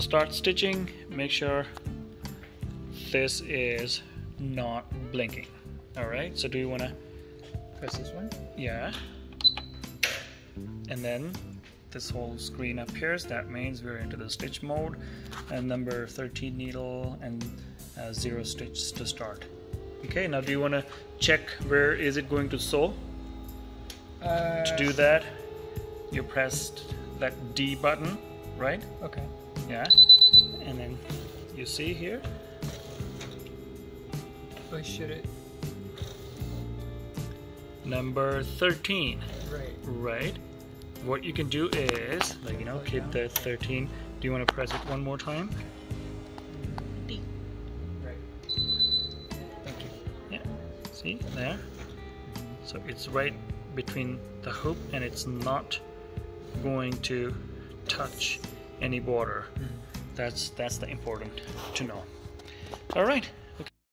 start stitching. Make sure this is not blinking. All right so do you want to Press this one. yeah. And then this whole screen appears that means we're into the stitch mode. And number 13 needle and uh, zero stitch to start. Okay now do you want to check where is it going to sew? Uh, to do that you press that D button right? Okay. Yeah. And then you see here. But should it? number 13 Right. right. What you can do is like you know hit the 13 do you want to press it one more time? Right. Thank you. yeah. See? There. So it's right between the hoop and it's not going to touch any border. Hmm. That's that's the important to know. All right